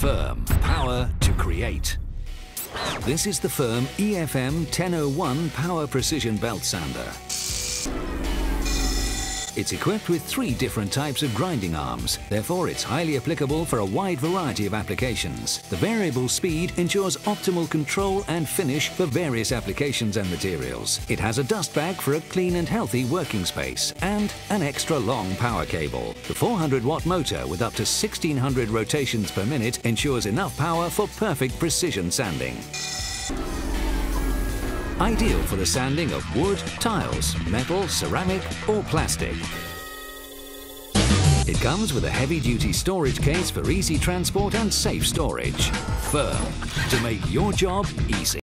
FERM. Power to create. This is the FERM EFM 1001 Power Precision Belt Sander. It's equipped with three different types of grinding arms, therefore it's highly applicable for a wide variety of applications. The variable speed ensures optimal control and finish for various applications and materials. It has a dust bag for a clean and healthy working space and an extra long power cable. The 400 watt motor with up to 1600 rotations per minute ensures enough power for perfect precision sanding. Ideal for the sanding of wood, tiles, metal, ceramic or plastic. It comes with a heavy-duty storage case for easy transport and safe storage. FERM, to make your job easy.